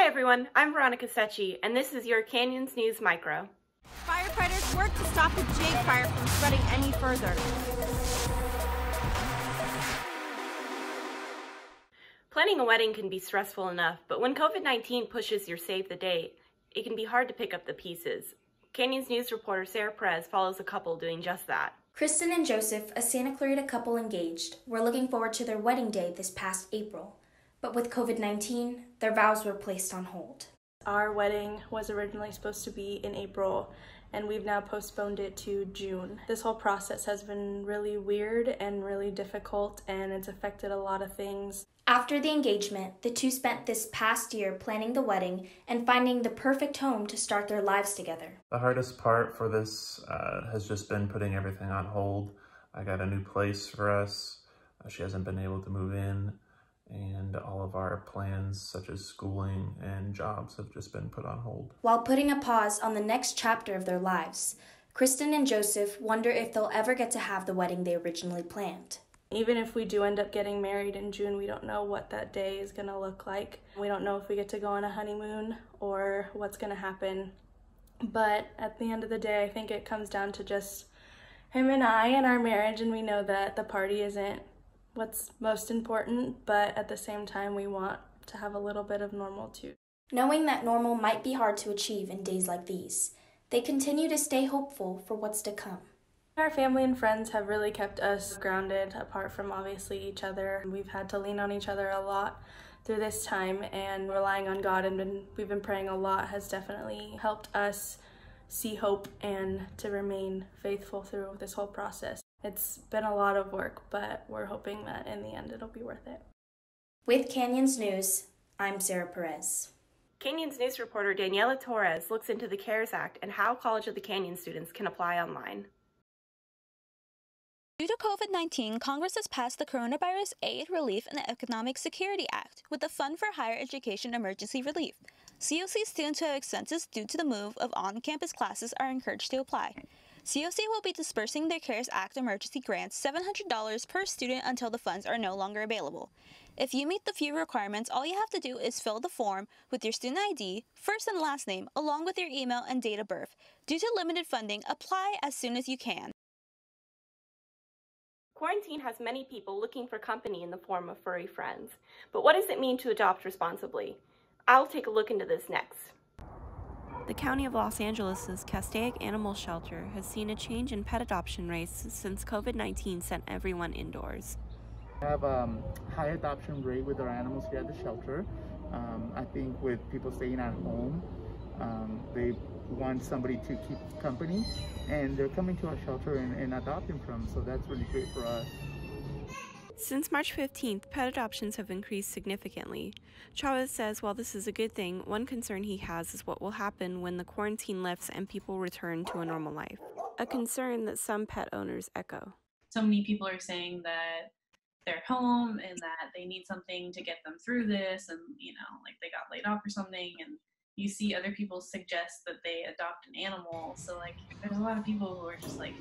Hi everyone, I'm Veronica Secchi, and this is your Canyons News Micro. Firefighters work to stop the Jake fire from spreading any further. Planning a wedding can be stressful enough, but when COVID-19 pushes your save the date, it can be hard to pick up the pieces. Canyons News reporter Sarah Perez follows a couple doing just that. Kristen and Joseph, a Santa Clarita couple engaged, were looking forward to their wedding day this past April. But with COVID 19, their vows were placed on hold. Our wedding was originally supposed to be in April, and we've now postponed it to June. This whole process has been really weird and really difficult, and it's affected a lot of things. After the engagement, the two spent this past year planning the wedding and finding the perfect home to start their lives together. The hardest part for this uh, has just been putting everything on hold. I got a new place for us. Uh, she hasn't been able to move in and all of our plans such as schooling and jobs have just been put on hold. While putting a pause on the next chapter of their lives, Kristen and Joseph wonder if they'll ever get to have the wedding they originally planned. Even if we do end up getting married in June, we don't know what that day is going to look like. We don't know if we get to go on a honeymoon or what's going to happen. But at the end of the day, I think it comes down to just him and I and our marriage, and we know that the party isn't what's most important, but at the same time, we want to have a little bit of normal too. Knowing that normal might be hard to achieve in days like these, they continue to stay hopeful for what's to come. Our family and friends have really kept us grounded apart from obviously each other. We've had to lean on each other a lot through this time and relying on God and been, we've been praying a lot has definitely helped us see hope and to remain faithful through this whole process. It's been a lot of work, but we're hoping that in the end it'll be worth it. With Canyons News, I'm Sarah Perez. Canyons News reporter Daniela Torres looks into the CARES Act and how College of the Canyon students can apply online. Due to COVID 19, Congress has passed the Coronavirus Aid, Relief, and Economic Security Act with the Fund for Higher Education Emergency Relief. COC students who have expenses due to the move of on campus classes are encouraged to apply. COC will be dispersing their CARES Act emergency grants $700 per student until the funds are no longer available. If you meet the few requirements, all you have to do is fill the form with your student ID, first and last name, along with your email and date of birth. Due to limited funding, apply as soon as you can. Quarantine has many people looking for company in the form of furry friends. But what does it mean to adopt responsibly? I'll take a look into this next. The County of Los Angeles' Castaic Animal Shelter has seen a change in pet adoption rates since COVID-19 sent everyone indoors. We have a um, high adoption rate with our animals here at the shelter. Um, I think with people staying at home, um, they want somebody to keep company and they're coming to our shelter and, and adopting from, so that's really great for us. Since March 15th, pet adoptions have increased significantly. Chavez says while this is a good thing, one concern he has is what will happen when the quarantine lifts and people return to a normal life. A concern that some pet owners echo. So many people are saying that they're home and that they need something to get them through this and you know like they got laid off or something and you see other people suggest that they adopt an animal so like there's a lot of people who are just like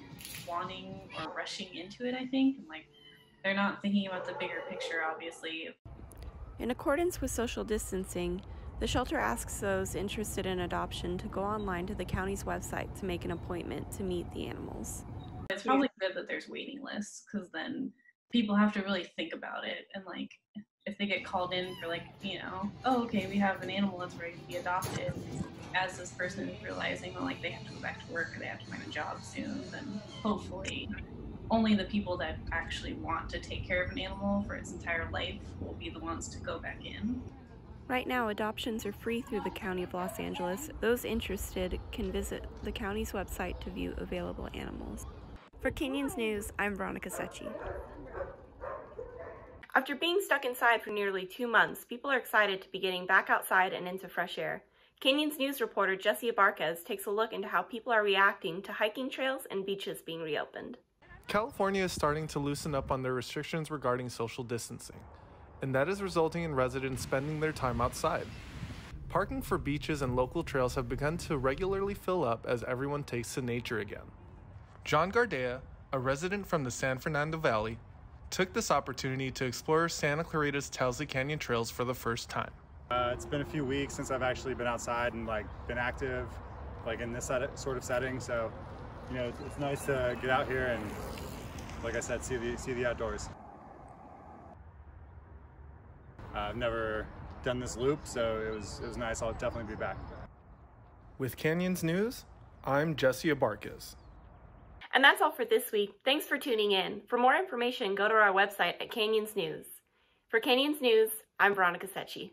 wanting or rushing into it i think and like they're not thinking about the bigger picture, obviously. In accordance with social distancing, the shelter asks those interested in adoption to go online to the county's website to make an appointment to meet the animals. It's probably good that there's waiting lists because then people have to really think about it and like if they get called in for like you know oh okay we have an animal that's ready to be adopted as this person is realizing well like they have to go back to work or they have to find a job soon then hopefully only the people that actually want to take care of an animal for its entire life will be the ones to go back in. Right now, adoptions are free through the County of Los Angeles. Those interested can visit the county's website to view available animals. For Canyons News, I'm Veronica Secchi. After being stuck inside for nearly two months, people are excited to be getting back outside and into fresh air. Canyons News reporter Jessie Abarquez takes a look into how people are reacting to hiking trails and beaches being reopened. California is starting to loosen up on their restrictions regarding social distancing, and that is resulting in residents spending their time outside. Parking for beaches and local trails have begun to regularly fill up as everyone takes to nature again. John Gardea, a resident from the San Fernando Valley, took this opportunity to explore Santa Clarita's Towsley Canyon trails for the first time. Uh, it's been a few weeks since I've actually been outside and like been active, like in this sort of setting. So, you know, it's, it's nice to get out here and, like I said, see the see the outdoors. Uh, I've never done this loop, so it was it was nice. I'll definitely be back. With Canyons News, I'm Jesse Abarquez. And that's all for this week. Thanks for tuning in. For more information, go to our website at Canyons News. For Canyons News, I'm Veronica Secchi.